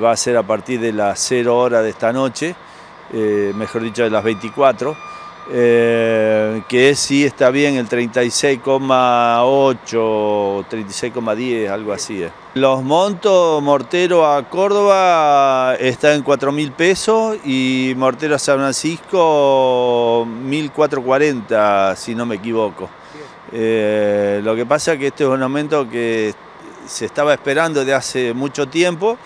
Va a ser a partir de las 0 horas de esta noche, eh, mejor dicho de las 24, eh, que sí está bien el 36,8, 36,10, algo así. Los montos, mortero a Córdoba está en 4 mil pesos y mortero a San Francisco 1.440, si no me equivoco. Eh, lo que pasa es que este es un aumento que se estaba esperando de hace mucho tiempo,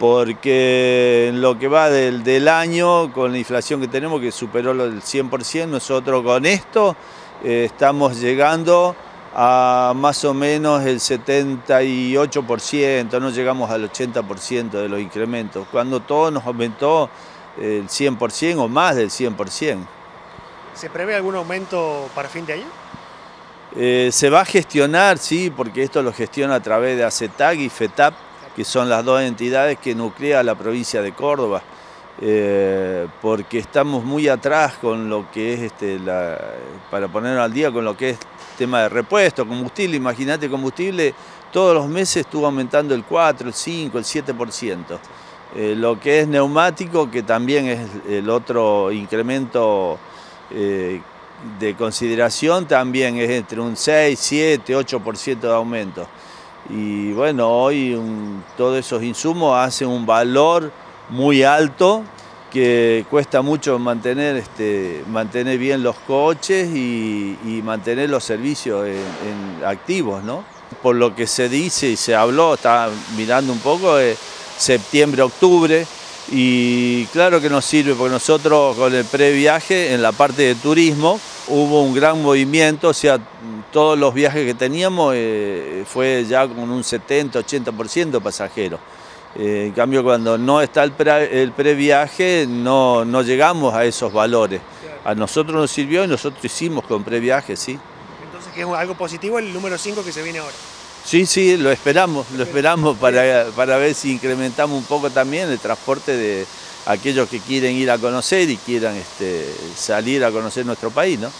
porque en lo que va del, año, con la inflación que tenemos, que superó el 100%, nosotros con esto eh, estamos llegando a más o menos el 78%, no llegamos al 80% de los incrementos, cuando todo nos aumentó el 100% o más del 100%. ¿Se prevé algún aumento para fin de año? Eh, se va a gestionar, sí, porque esto lo gestiona a través de ACETAG y FETAP, que son las dos entidades que nuclea la provincia de Córdoba, eh, porque estamos muy atrás con lo que es, este, para ponernos al día, con lo que es tema de repuesto, combustible, imagínate combustible, todos los meses estuvo aumentando el 4, el 5, el 7%. Eh, lo que es neumático, que también es el otro incremento eh, de consideración, también es entre un 6, 7, 8% de aumento y bueno, hoy todos esos insumos hacen un valor muy alto que cuesta mucho mantener, este, mantener bien los coches y, mantener los servicios activos, ¿no? Por lo que se dice y se habló, estaba mirando un poco, septiembre, octubre, y claro que nos sirve porque nosotros con el previaje en la parte de turismo hubo un gran movimiento, o sea, todos los viajes que teníamos eh, fue ya con un 70-80% pasajero. Eh, en cambio, cuando no está el, previaje, no, no llegamos a esos valores. A nosotros nos sirvió y nosotros hicimos con previaje, sí. Entonces, que es algo positivo el número 5 que se viene ahora. Sí, sí, lo esperamos, lo esperamos para, para ver si incrementamos un poco también el transporte de aquellos que quieren ir a conocer y quieran este, salir a conocer nuestro país, ¿no?